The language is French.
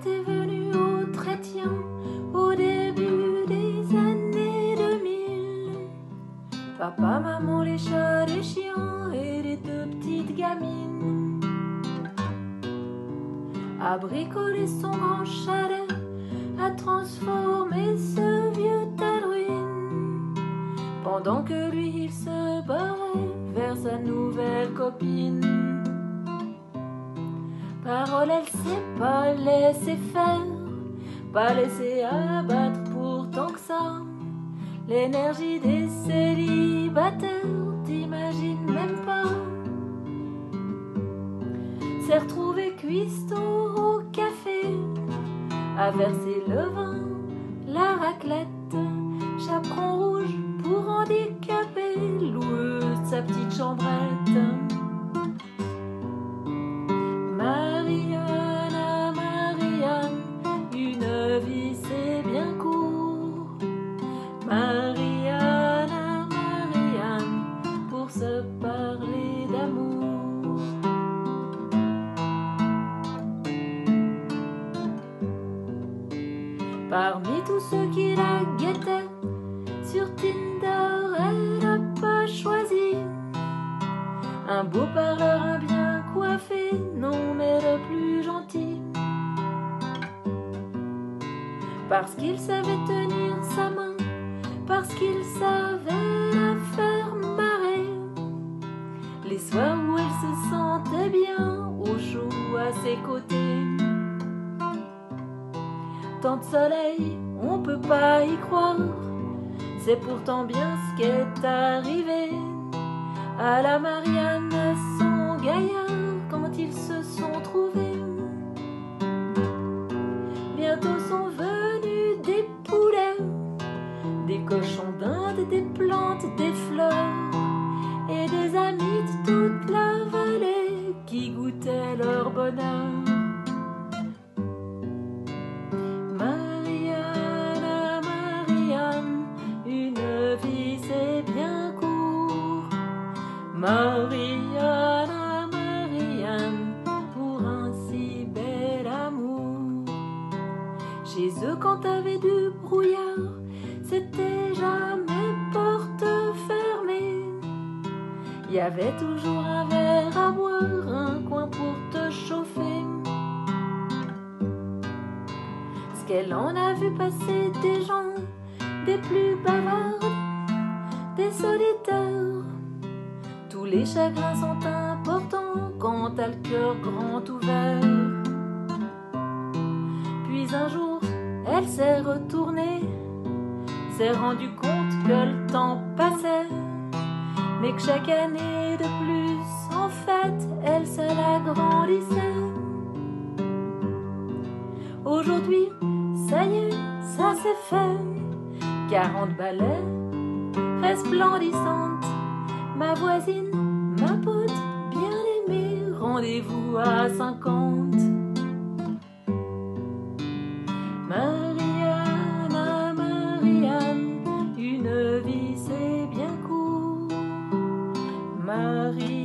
était venu au Trétien au début des années 2000. Papa, maman, les chats, les chiens et les deux petites gamines. A bricoler son grand chalet, à transformer ce vieux tas. Pendant que lui, il se barrait vers sa nouvelle copine. Parole, elle sait pas laisser faire, pas laisser abattre pour tant que ça. L'énergie des célibataires, t'imagines même pas. S'est retrouvé cuistot au café, a versé le vin, la raclette, chaperon rouge pour handicaper, loueuse de sa petite chambrette. Marianne, Marianne, pour se parler d'amour. Parmi tous ceux qui la guettaient, sur Tinder, elle n'a pas choisi un beau parleur, un bien coiffé, non mais le plus gentil. Parce qu'il savait tenir sa main, ses côtés. Tant de soleil, on peut pas y croire. C'est pourtant bien ce qui est arrivé à la Marianne, son gaillard, quand ils se sont trouvés. Bientôt sont venus des poulets, des cochons d'Inde, des plantes, des fleurs, leur bonheur. Marianne, ah, Marianne, une vie c'est bien court. Marianne, ah, Marianne, pour un si bel amour. Chez eux, quand t'avais du brouillard, Il y avait toujours un verre à boire, un coin pour te chauffer. Ce qu'elle en a vu passer des gens, des plus bavardes, des solitaires. Tous les chagrins sont importants quand t'as le cœur grand ouvert. Puis un jour, elle s'est retournée, s'est rendue compte que le temps passait, mais que chaque année de plus, en fait, elle se l'agrandissait. Aujourd'hui, ça y est, ça c'est fait. 40 balais, resplendissante, ma voisine, ma pote, bien aimée, rendez-vous à 50. Marie.